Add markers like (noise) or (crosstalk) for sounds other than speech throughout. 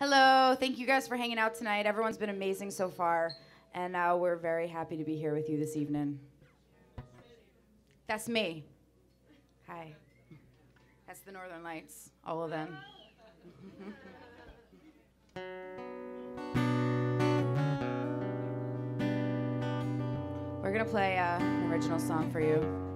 Hello, thank you guys for hanging out tonight. Everyone's been amazing so far, and uh, we're very happy to be here with you this evening. That's me. Hi. That's the Northern Lights, all of them. (laughs) We're gonna play uh, an original song for you.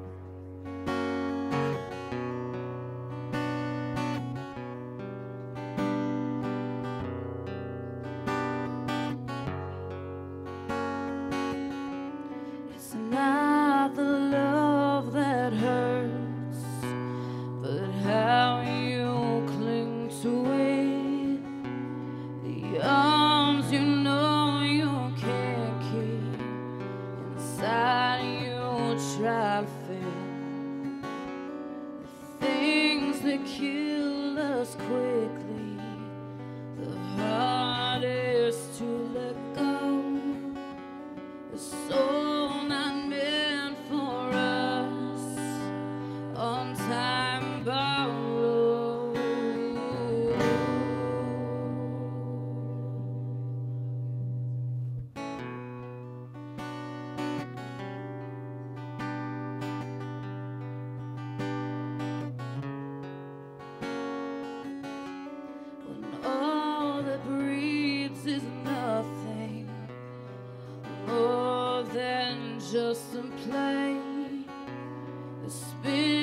Inside you try to fill. The things that kill us quickly, the hardest just a play. The spinning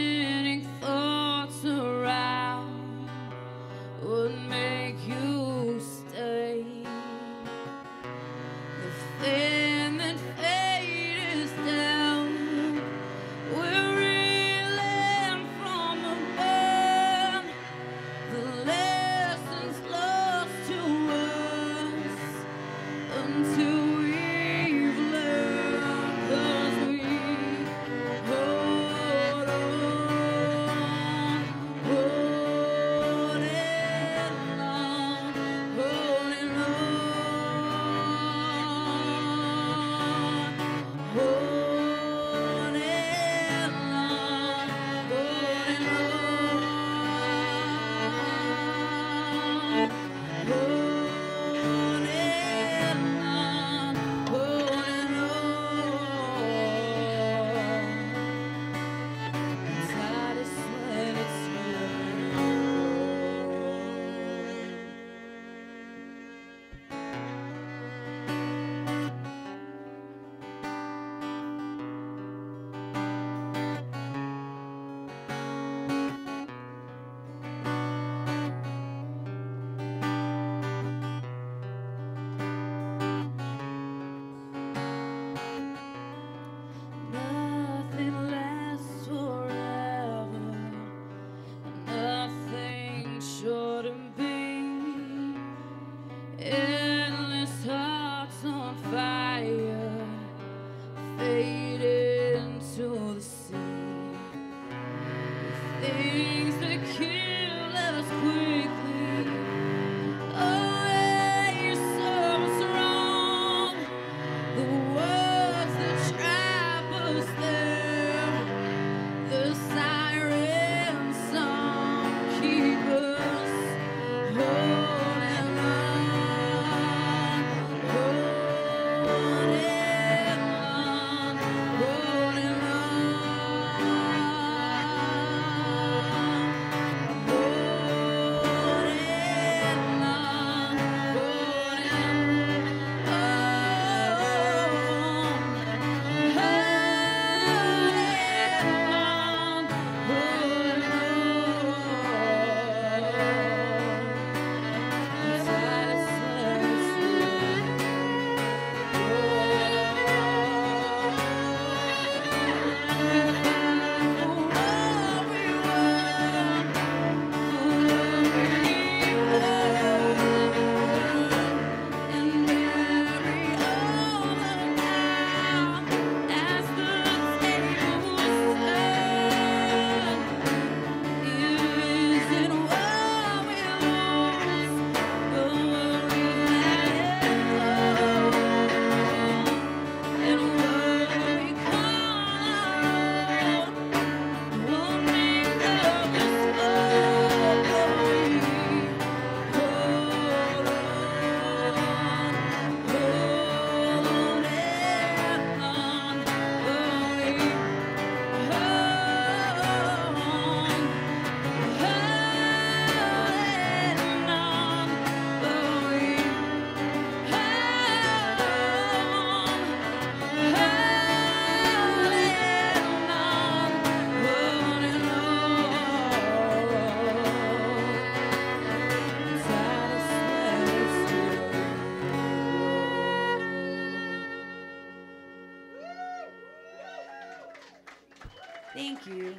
Thank you.